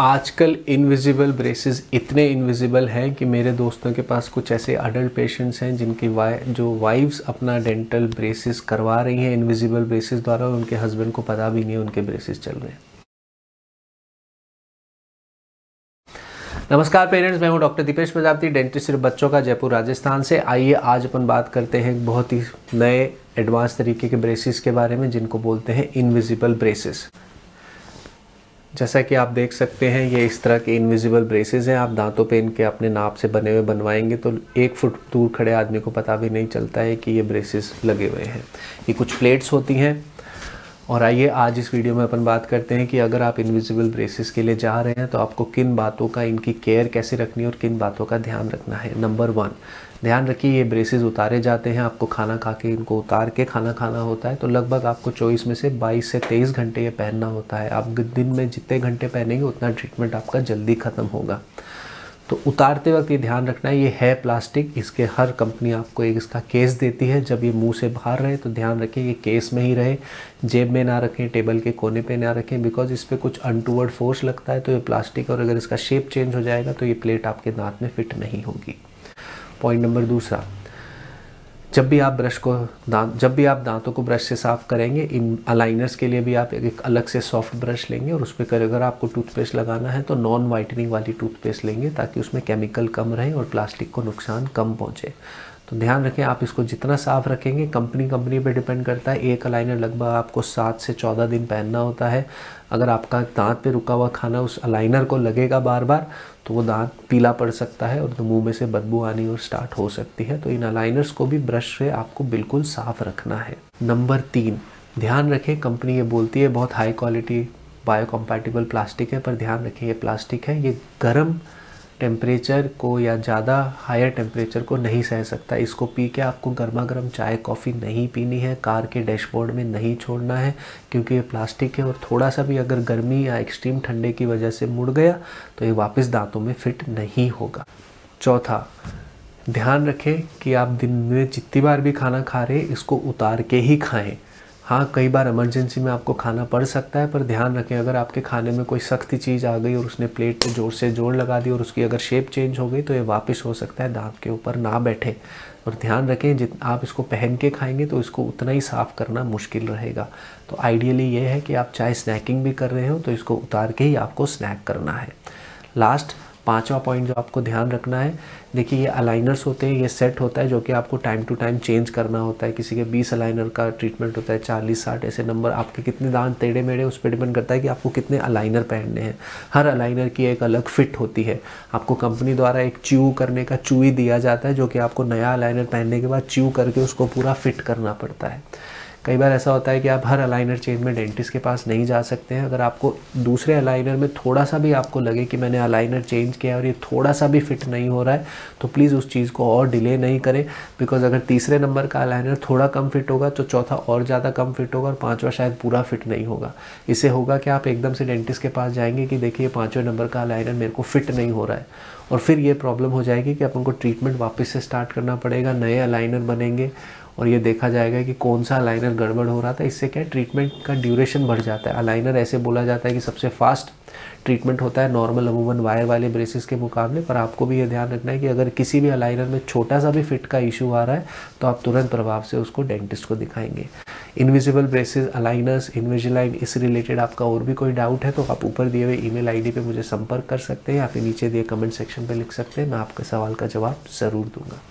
आजकल invisible braces इतने invisible हैं कि मेरे दोस्तों के पास कुछ ऐसे अडल्ट पेशेंट्स हैं जिनकी वाइ जो वाइफ्स अपना डेंटल ब्रेसेस करवा रही हैं इनविजिबल ब्रेसेस द्वारा उनके हस्बैंड को पता भी नहीं है उनके ब्रेसेस चल रहे हैं। नमस्कार पेरेंट्स मैं हूँ डॉक्टर दीपेश प्रजापति डेंटिस्ट सिर्फ़ बच्चों का जयपुर, राजस्थान से। आइए आज अपन बात करते हैं बहुत ही नए एडवांस तरीके के ब्रेसेस के बारे में, जिनको बोलते हैं इनविजिबल ब्रेसेस जैसा कि आप देख सकते हैं, ये इस तरह के इनविजिबल ब्रेसेस हैं। आप दांतों पे इनके अपने नाप से बने हुए बनवाएँगे तो एक फुट दूर खड़े आदमी को पता भी नहीं चलता है कि ये ब्रेसेस लगे हुए हैं। ये कुछ प्लेट्स होती हैं। और आइए, आज इस वीडियो में अपन बात करते हैं कि अगर आप इनविजिबल ब्रेसेस के लिए जा रहे हैं तो आपको किन बातों का, इनकी केयर कैसे रखनी है और किन बातों का ध्यान रखना है। नंबर वन ध्यान रखिए, ये ब्रेसेस उतारे जाते हैं, आपको खाना खा के, इनको उतार के खाना खाना होता है तो लगभग आपको चौबीस में से 22 से 23 घंटे ये पहनना होता है। आप दिन में जितने घंटे पहनेंगे, उतना ट्रीटमेंट आपका जल्दी ख़त्म होगा। तो उतारते वक्त ये ध्यान रखना है ये है प्लास्टिक इसके हर कंपनी आपको एक इसका केस देती है। जब ये मुँह से बाहर रहे तो ध्यान रखें ये केस में ही रहे। जेब में ना रखें टेबल के कोने पे ना रखें बिकॉज़ इस पर कुछ अनटूवर्ड फोर्स लगता है तो ये प्लास्टिक और अगर इसका शेप चेंज हो जाएगा तो ये प्लेट आपके दांत में फिट नहीं होगी। पॉइंट नंबर दूसरा, जब भी आप ब्रश को दांत जब भी आप दांतों को ब्रश से साफ़ करेंगे, इन अलाइनर्स के लिए भी आप एक अलग से सॉफ्ट ब्रश लेंगे और उस पर अगर आपको टूथपेस्ट लगाना है तो नॉन वाइटनिंग वाली टूथपेस्ट लेंगे ताकि उसमें केमिकल कम रहे और प्लास्टिक को नुकसान कम पहुँचे। तो ध्यान रखें, आप इसको जितना साफ़ रखेंगे, कंपनी कंपनी पे डिपेंड करता है। एक अलाइनर लगभग आपको सात से चौदह दिन पहनना होता है। अगर आपका दांत पे रुका हुआ खाना उस अलाइनर को लगेगा बार बार तो वो दांत पीला पड़ सकता है और तो मुँह में से बदबू आनी और स्टार्ट हो सकती है। तो इन अलाइनर्स को भी ब्रश से आपको बिल्कुल साफ़ रखना है। नंबर तीन, ध्यान रखें, कंपनी ये बोलती है, बहुत हाई क्वालिटी बायोकम्पैटिबल प्लास्टिक है, पर ध्यान रखें, ये प्लास्टिक है, ये गर्म टेम्परेचर को या ज़्यादा हायर टेम्परेचर को नहीं सह सकता। इसको पी के आपको गर्मा गर्म चाय कॉफ़ी नहीं पीनी है, कार के डैशबोर्ड में नहीं छोड़ना है, क्योंकि ये प्लास्टिक है और थोड़ा सा भी अगर गर्मी या एक्सट्रीम ठंडे की वजह से मुड़ गया तो ये वापस दांतों में फिट नहीं होगा। चौथा, ध्यान रखें कि आप दिन में जितनी बार भी खाना खा रहे इसको उतार के ही खाएँ। हाँ कई बार इमरजेंसी में आपको खाना पड़ सकता है, पर ध्यान रखें, अगर आपके खाने में कोई सख्त चीज़ आ गई और उसने प्लेट पे ज़ोर से ज़ोर लगा दी और उसकी अगर शेप चेंज हो गई तो ये वापस हो सकता है, दांत के ऊपर ना बैठे। और ध्यान रखें, जित, आप इसको पहन के खाएँगे तो इसको उतना ही साफ़ करना मुश्किल रहेगा। तो आइडियली ये है कि आप चाहे स्नैकिंग भी कर रहे हो तो इसको उतार के ही आपको स्नैक करना है। लास्ट पांचवा पॉइंट जो आपको ध्यान रखना है, देखिए ये अलाइनर्स होते हैं, ये सेट होता है जो कि आपको टाइम टू टाइम चेंज करना होता है। किसी के 20 अलाइनर का ट्रीटमेंट होता है 40 60 ऐसे नंबर आपके कितने दांत टेढ़े मेढ़े, उस पर डिपेंड करता है कि आपको कितने अलाइनर पहनने हैं। हर अलाइनर की एक अलग फिट होती है। आपको कंपनी द्वारा एक च्यू करने का चूई दिया जाता है, जो कि आपको नया अलाइनर पहनने के बाद च्यू करके उसको पूरा फिट करना पड़ता है। कई बार ऐसा होता है कि आप हर अलाइनर चेंज में डेंटिस्ट के पास नहीं जा सकते हैं। अगर आपको दूसरे अलाइनर में थोड़ा सा भी आपको लगे कि मैंने अलाइनर चेंज किया और ये थोड़ा सा भी फिट नहीं हो रहा है तो प्लीज़ उस चीज़ को और डिले नहीं करें। बिकॉज़ अगर तीसरे नंबर का अलाइनर थोड़ा कम फिट होगा तो चौथा और ज़्यादा कम फिट होगा और पाँचवा शायद पूरा फिट नहीं होगा। इससे होगा कि आप एकदम से डेंटिस्ट के पास जाएँगे कि देखिए पाँचवें नंबर का अलाइनर मेरे को फिट नहीं हो रहा है। और फिर ये प्रॉब्लम हो जाएगी कि अपन को ट्रीटमेंट वापस से स्टार्ट करना पड़ेगा, नए अलाइनर बनेंगे और ये देखा जाएगा कि कौन सा अलाइनर गड़बड़ हो रहा था। इससे क्या ट्रीटमेंट का ड्यूरेशन बढ़ जाता है। अलाइनर ऐसे बोला जाता है कि सबसे फास्ट ट्रीटमेंट होता है नॉर्मल अमूमन वायर वाले ब्रेसेस के मुकाबले। पर आपको भी ये ध्यान रखना है कि अगर किसी भी अलाइनर में छोटा सा भी फिट का इशू आ रहा है तो आप तुरंत प्रभाव से उसको डेंटिस्ट को दिखाएँगे। इनविजिबल ब्रेसेस अलाइनर्स इनविजिलाइन इस रिलेटेड आपका और भी कोई डाउट है तो आप ऊपर दिए हुए ईमेल आईडी पे मुझे संपर्क कर सकते हैं या फिर नीचे दिए कमेंट सेक्शन पे लिख सकते हैं। मैं आपके सवाल का जवाब ज़रूर दूँगा।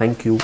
Thank you